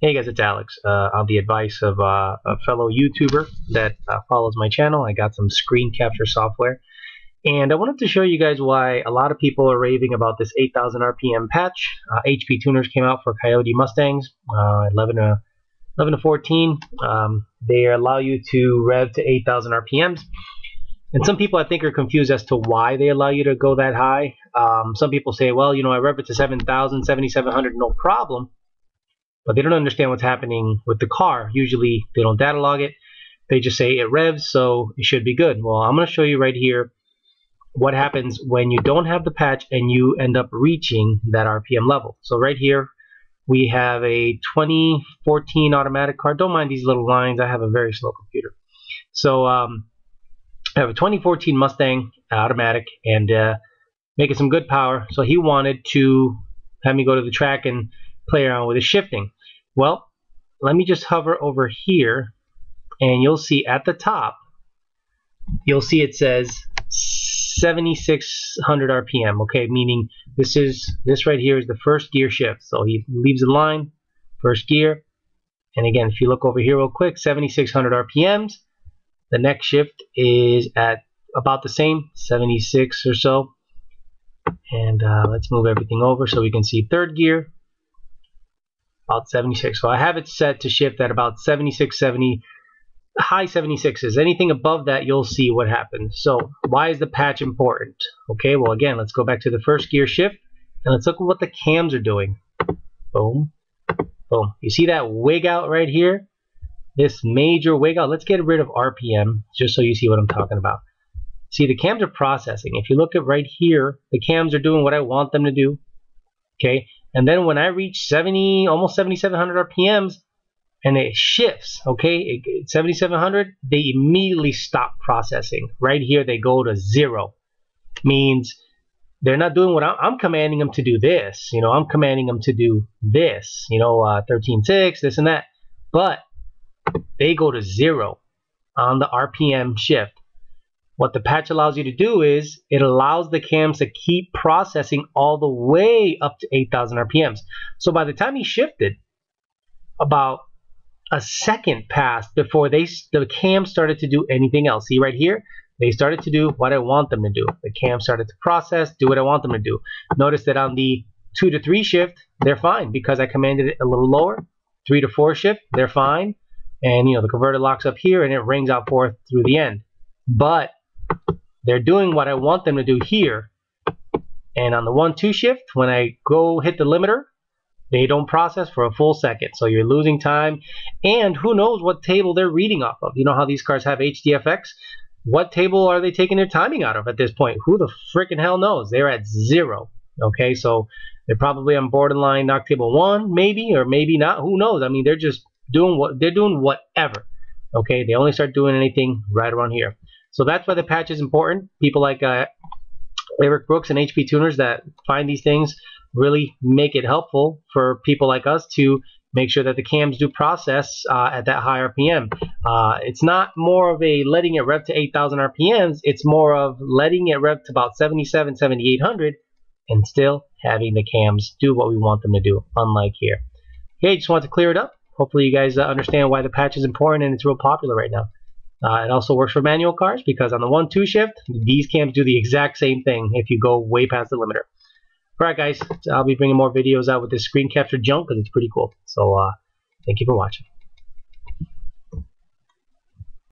Hey guys, it's Alex. Uh, on the advice of uh, a fellow YouTuber that uh, follows my channel, I got some screen capture software. And I wanted to show you guys why a lot of people are raving about this 8,000 RPM patch. HP uh, tuners came out for Coyote Mustangs, uh, 11, to, 11 to 14. Um, they allow you to rev to 8,000 RPMs. And some people I think are confused as to why they allow you to go that high. Um, some people say, well, you know, I rev it to 7,000, 7,700, no problem but they don't understand what's happening with the car. Usually they don't data log it. They just say it revs, so it should be good. Well, I'm going to show you right here what happens when you don't have the patch and you end up reaching that RPM level. So right here, we have a 2014 automatic car. Don't mind these little lines. I have a very slow computer. So um, I have a 2014 Mustang automatic and uh, making some good power. So he wanted to have me go to the track and play around with the shifting. Well, let me just hover over here and you'll see at the top, you'll see it says 7600 RPM, okay, meaning this is, this right here is the first gear shift. So he leaves the line, first gear, and again, if you look over here real quick, 7600 RPMs. The next shift is at about the same, 76 or so. And uh, let's move everything over so we can see third gear, about 76. So I have it set to shift at about 76, 70, high 76s. Anything above that, you'll see what happens. So why is the patch important? Okay, well again, let's go back to the first gear shift and let's look at what the cams are doing. Boom, boom. You see that wig out right here? This major wig out. Let's get rid of RPM just so you see what I'm talking about. See, the cams are processing. If you look at right here, the cams are doing what I want them to do. Okay, and then when I reach 70, almost 7,700 RPMs, and it shifts, okay, 7,700, they immediately stop processing. Right here, they go to zero. Means they're not doing what I'm, I'm commanding them to do this. You know, I'm commanding them to do this, you know, uh, 13.6, this and that. But they go to zero on the RPM shift. What the patch allows you to do is it allows the cams to keep processing all the way up to 8,000 RPMs. So by the time he shifted, about a second passed before they the cam started to do anything else. See right here? They started to do what I want them to do. The cam started to process, do what I want them to do. Notice that on the 2 to 3 shift, they're fine because I commanded it a little lower. 3 to 4 shift, they're fine. And you know the converter locks up here and it rings out forth through the end. But they're doing what I want them to do here. And on the 1-2 shift, when I go hit the limiter, they don't process for a full second. So you're losing time. And who knows what table they're reading off of. You know how these cars have HDFX? What table are they taking their timing out of at this point? Who the freaking hell knows? They're at zero. Okay, so they're probably on borderline knock table one, maybe, or maybe not. Who knows? I mean, they're just doing what they're doing whatever. Okay, they only start doing anything right around here. So that's why the patch is important. People like uh, Eric Brooks and HP Tuners that find these things really make it helpful for people like us to make sure that the cams do process uh, at that high RPM. Uh, it's not more of a letting it rev to 8,000 RPMs. It's more of letting it rev to about 77, 7800 and still having the cams do what we want them to do, unlike here. Okay, just want to clear it up. Hopefully you guys uh, understand why the patch is important and it's real popular right now. Uh, it also works for manual cars because on the 1-2 shift, these cams do the exact same thing if you go way past the limiter. Alright guys, I'll be bringing more videos out with this screen capture junk because it's pretty cool. So uh, thank you for watching.